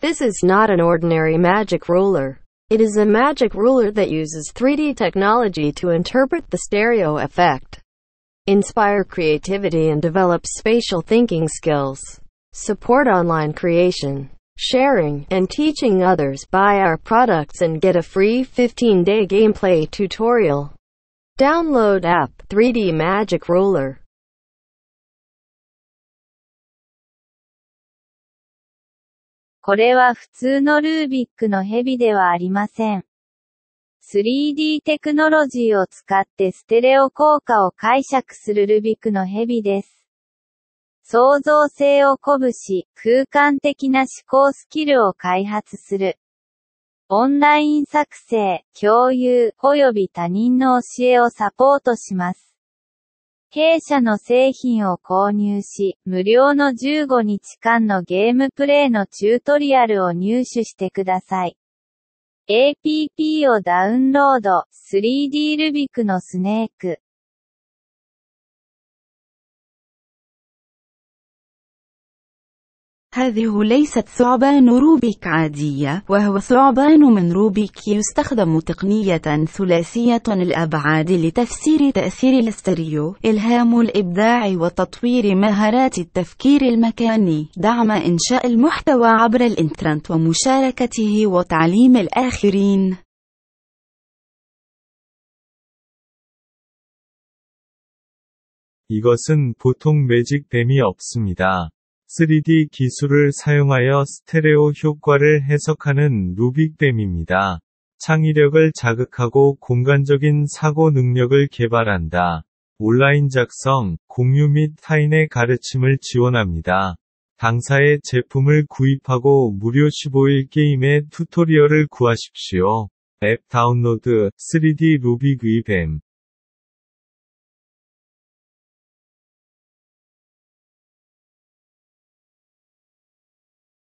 This is not an ordinary magic ruler. It is a magic ruler that uses 3D technology to interpret the stereo effect, inspire creativity and develop spatial thinking skills, support online creation, sharing, and teaching others. Buy our products and get a free 15-day gameplay tutorial. Download app 3D Magic Ruler. これは普通のルービックの蛇ではありません。3D テクノロジーを使ってステレオ効果を解釈するルビックの蛇です。創造性を鼓舞し、空間的な思考スキルを開発する。オンライン作成、共有、及び他人の教えをサポートします。弊社の製品を購入し、無料の15日間のゲームプレイのチュートリアルを入手してください。APP をダウンロード、3D ルビクのスネーク。هذه ليست ثعبان روبيك عادية وهو ثعبان من روبيك يستخدم تقنية ثلاثية الأبعاد لتفسير تأثير الاستريو إلهام الإبداع وتطوير مهارات التفكير المكاني دعم إنشاء المحتوى عبر الإنترنت ومشاركته وتعليم الآخرين 이것은 보통 매직뱀이 없습니다. 3D 기술을 사용하여 스테레오 효과를 해석하는 루빅뱀입니다. 창의력을 자극하고 공간적인 사고 능력을 개발한다. 온라인 작성, 공유 및 타인의 가르침을 지원합니다. 당사의 제품을 구입하고 무료 15일 게임의 튜토리얼을 구하십시오. 앱 다운로드 3D 루빅 의 뱀